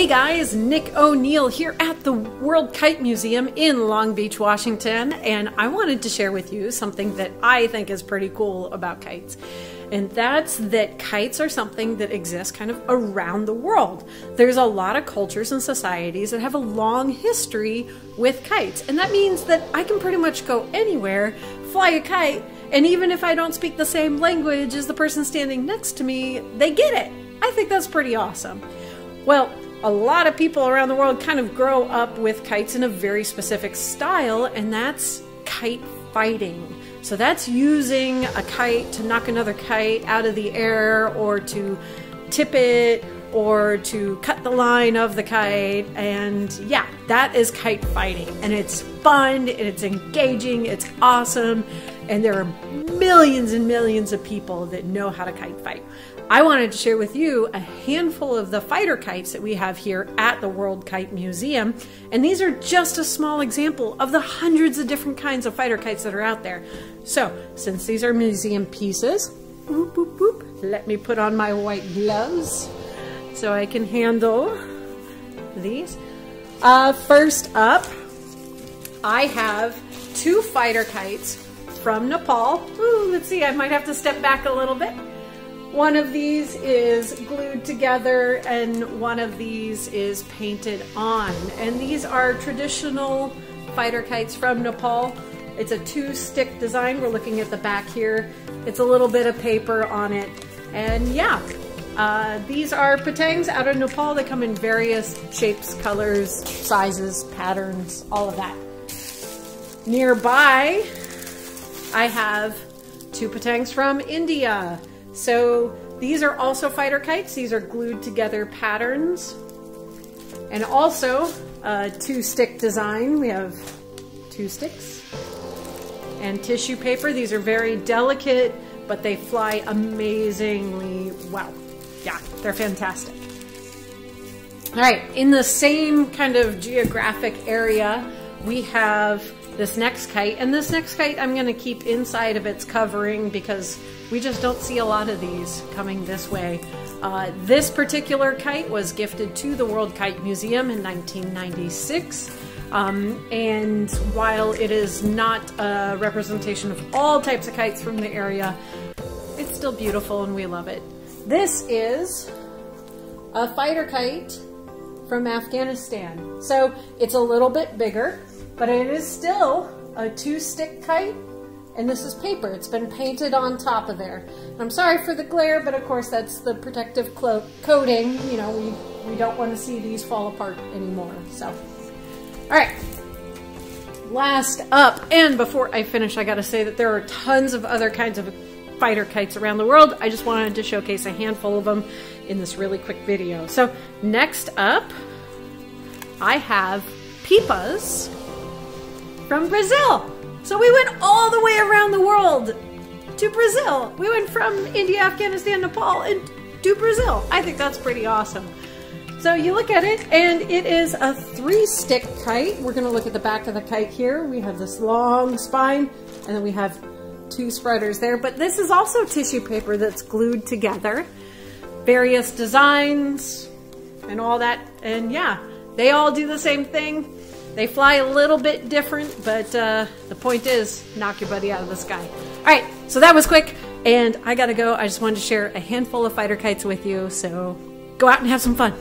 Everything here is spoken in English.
Hey guys, Nick O'Neill here at the World Kite Museum in Long Beach, Washington, and I wanted to share with you something that I think is pretty cool about kites. And that's that kites are something that exists kind of around the world. There's a lot of cultures and societies that have a long history with kites, and that means that I can pretty much go anywhere, fly a kite, and even if I don't speak the same language as the person standing next to me, they get it. I think that's pretty awesome. Well, a lot of people around the world kind of grow up with kites in a very specific style, and that's kite fighting. So that's using a kite to knock another kite out of the air or to tip it or to cut the line of the kite. And yeah, that is kite fighting. And it's fun, and it's engaging, it's awesome. And there are millions and millions of people that know how to kite fight. I wanted to share with you a handful of the fighter kites that we have here at the World Kite Museum. And these are just a small example of the hundreds of different kinds of fighter kites that are out there. So, since these are museum pieces, boop, boop, boop, let me put on my white gloves so I can handle these. Uh, first up, I have two fighter kites from Nepal. Ooh, let's see, I might have to step back a little bit. One of these is glued together and one of these is painted on. And these are traditional fighter kites from Nepal. It's a two stick design. We're looking at the back here. It's a little bit of paper on it. And yeah, uh, these are patangs out of Nepal. They come in various shapes, colors, sizes, patterns, all of that. Nearby, I have two patangs from India. So these are also fighter kites. These are glued together patterns. And also a two stick design. We have two sticks and tissue paper. These are very delicate, but they fly amazingly well. Yeah, they're fantastic. All right, in the same kind of geographic area, we have this next kite. And this next kite I'm going to keep inside of its covering because we just don't see a lot of these coming this way. Uh, this particular kite was gifted to the World Kite Museum in 1996. Um, and while it is not a representation of all types of kites from the area, it's still beautiful and we love it. This is a fighter kite from Afghanistan. So it's a little bit bigger but it is still a two stick kite and this is paper. It's been painted on top of there. I'm sorry for the glare, but of course that's the protective coating. You know, we, we don't want to see these fall apart anymore. So, all right. Last up, and before I finish, I gotta say that there are tons of other kinds of fighter kites around the world. I just wanted to showcase a handful of them in this really quick video. So next up, I have pipas from Brazil. So we went all the way around the world to Brazil. We went from India, Afghanistan, Nepal, and to Brazil. I think that's pretty awesome. So you look at it, and it is a three-stick kite. We're going to look at the back of the kite here. We have this long spine, and then we have two spreaders there. But this is also tissue paper that's glued together. Various designs and all that. And yeah, they all do the same thing. They fly a little bit different, but uh, the point is, knock your buddy out of the sky. All right, so that was quick, and I gotta go. I just wanted to share a handful of fighter kites with you, so go out and have some fun.